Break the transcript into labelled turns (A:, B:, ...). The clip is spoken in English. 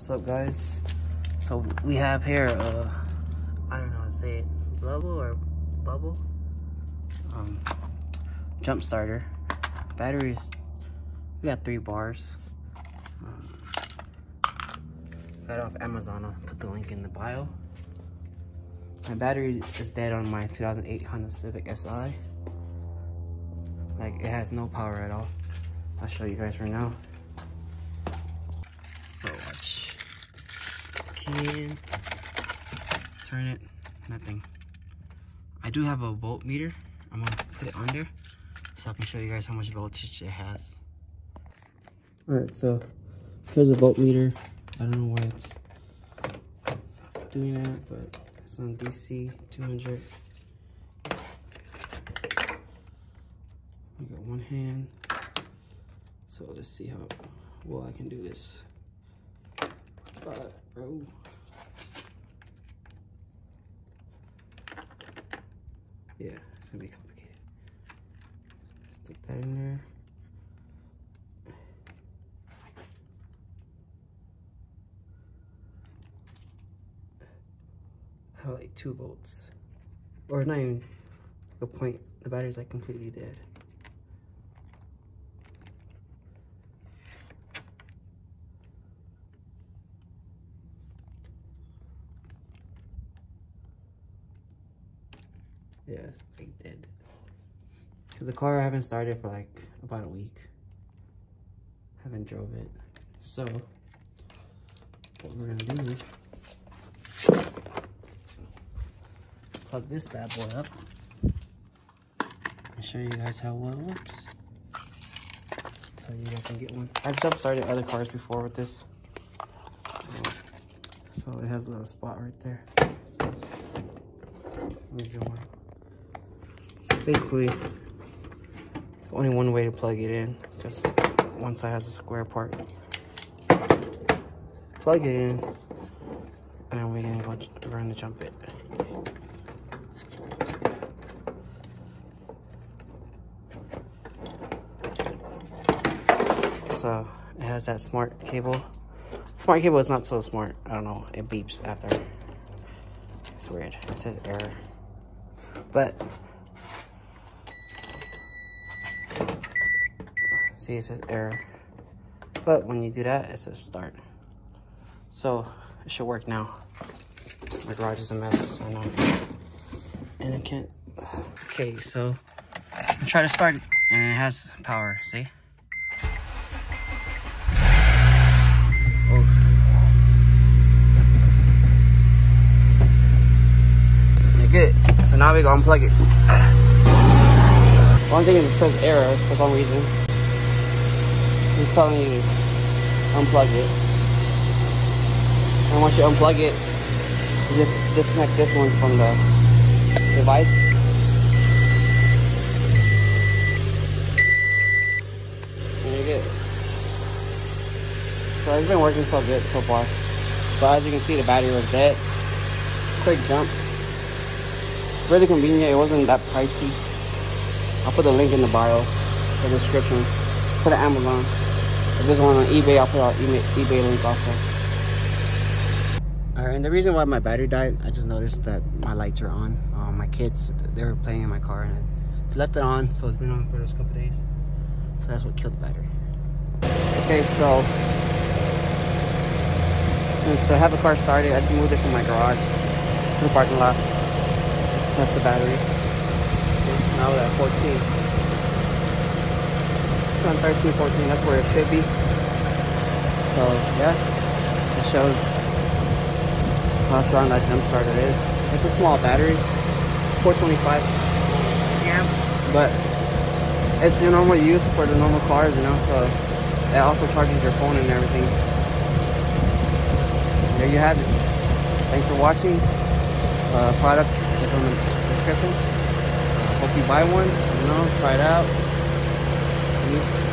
A: What's up, guys? So we have here, uh, I don't know how to say it, bubble or bubble, um, jump starter. Batteries, we got three bars. Um, got off Amazon. I'll put the link in the bio. My battery is dead on my 2008 Honda Civic Si. Like it has no power at all. I'll show you guys right now. So watch. Turn it, nothing. I do have a voltmeter. I'm gonna put it under so I can show you guys how much voltage it has. Alright, so here's a voltmeter. I don't know why it's doing that, but it's on DC 200. I got one hand. So let's see how well I can do this. But, bro. Yeah, it's gonna be complicated. Stick that in there. I have like two volts. Or not even a point. The battery's like completely dead. It's like dead. Cause the car I haven't started for like about a week. Haven't drove it. So what we're gonna do is plug this bad boy up and show you guys how well it works. So you guys can get one. I've jump started other cars before with this. So it has a little spot right there. Let me zoom on basically it's only one way to plug it in just one side has a square part. Plug it in and we're gonna go we're gonna jump it. So it has that smart cable. Smart cable is not so smart. I don't know it beeps after. It's weird. It says error. But see it says error. But when you do that it says start. So it should work now. My garage is a mess I know and I can't okay so I try to start it and it has power see? Oh. Good. So now we go unplug it. One thing is it says error for some reason He's telling you to unplug it. And once you unplug it, you just disconnect this one from the device. And you're good. So it's been working so good so far. But as you can see, the battery was dead. Quick jump. Really convenient. It wasn't that pricey. I'll put the link in the bio, the description, for the Amazon. If there's one on eBay, I'll put our eBay link also. Alright, and the reason why my battery died, I just noticed that my lights are on. Um, my kids, they were playing in my car and I left it on, so it's been on for those couple days. So that's what killed the battery. Okay, so since I have a car started, I just moved it from my garage to the parking lot just to test the battery. Now we're at 14 on 13, 14, that's where it should be. So yeah, it shows how strong that jump starter is. It's a small battery, 425 amps, but it's your normal use for the normal cars, you know, so it also charges your phone and everything. There you have it. Thanks for watching. Uh, product is on the description. Hope you buy one, you know, try it out you.